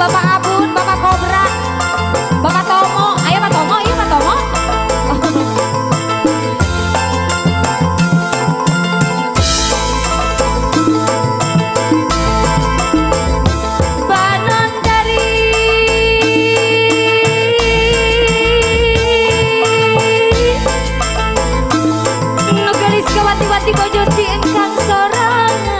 Bapak Abun, Bapak Kobra, Bapak Tomo. Ayo Pak Tomo, iya Pak Tomo. Wati-wati bojo si engkang sorangan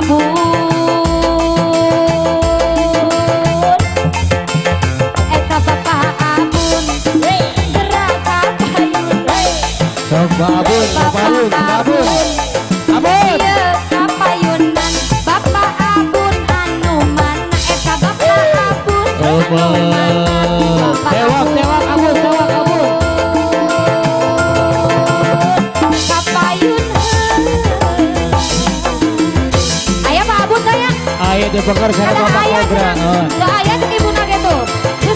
bapak Ayo dibekar sana Bapak Kobra. Oh. Teu aya cek ibuna gitu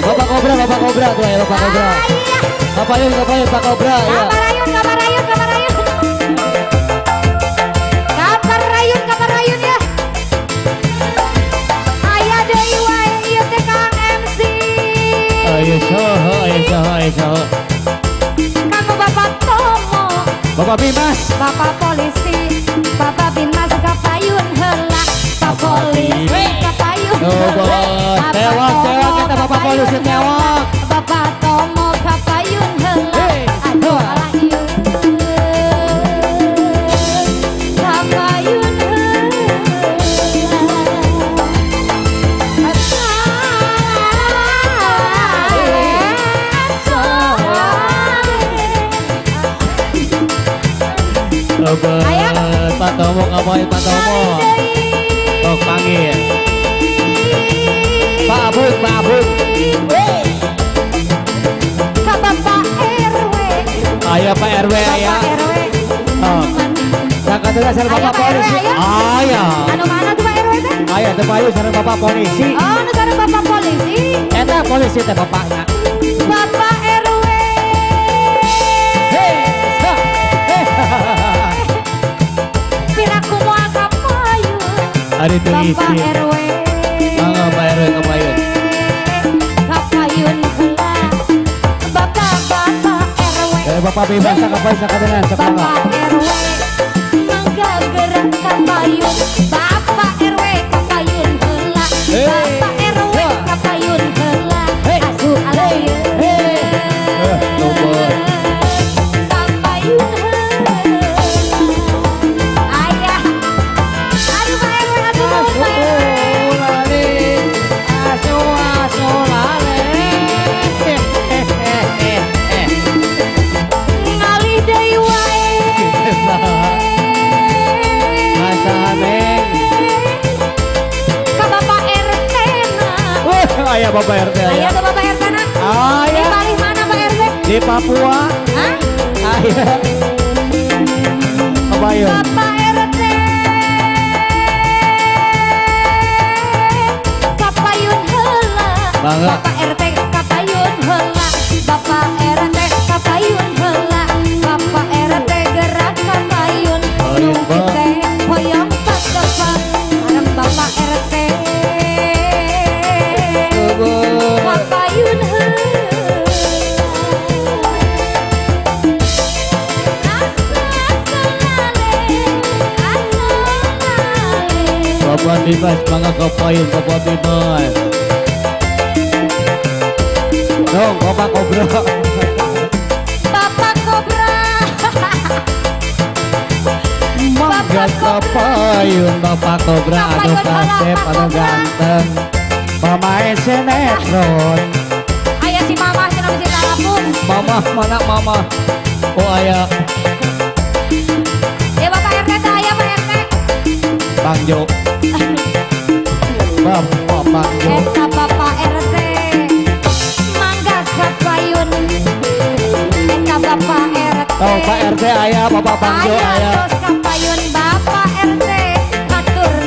Bapak Kobra, Bapak Kobra tuh ya, Bapak Kobra. aya Bapak Yun, Bapak Yun, Pak Kobra ya. kabar ayun kabar ayun kabar ayun kabar ayun kabar ayun ya aya deui wae ieu teh Kang MC Ayo soho, ayo soho, ayo soho. Kang Bapak Tomo Bapak Bimas. Bapak polisi Bapak Bimas kapayun Pak polisi. Bapak Tewak, tewak, kita Bapak polisi tewak. Bapak Tomo Hey, Aduh alah. Ayo. Pak Tomo, ngapain Pak Tomo? Oh, panggil. Pak Abun, Pak Abun. Kak Bapak RW Ayo Pak RW ya. Bapak RW Oh. Saka tuh Bapak Pak polisi. ayo. Ayo. Anu mana tuh Pak RW teh? Ayo teu payu sana Bapak polisi. Oh, anu sana Bapak polisi Eta polisi teh bapaknya. Bapak Ari teu Bapak. RW Mangga Pak RW kapayun. Kapayun heula Bapak-bapak RW Eh Bapak bebas saka payu saka dengan saka Bapak RW Mangga gerak kapayun Bapak Bapak RT aya. tuh Bapak RT na Di Aya paling mana Pak RT? di Papua. Hah? Aya. Kapayun. Bapak RT Kapayun heula. Bapak Bapak Dimas mangga kapayun Bapak Dimas. Dong, Bapak Kobra. Bapak Kobra Mangga kapayun Bapak Kobra anu kasep anu ganteng Pemain sinetron Ayah si mama si nama si Talapun. Mama mana mama Oh ayah Ya Bapak RT saya Pak RT. Bang Jo Bapak Bapak RT. Mangga kapayun. Eta Bapak RT. Oh Pak RT ayah Bapak Ayah Bapak RT.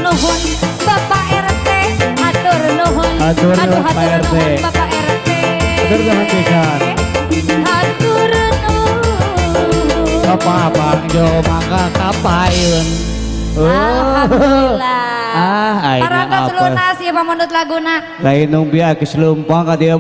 Nuhun Bapak RT. Nuhun. Nuhun, Bapak RT. Nuhun. Bapak Mangga Oh. Alhamdulillah. Ah, ayeuna Karangga apa? selunas ya pamundut laguna. Lain nung biar keselumpang ka dia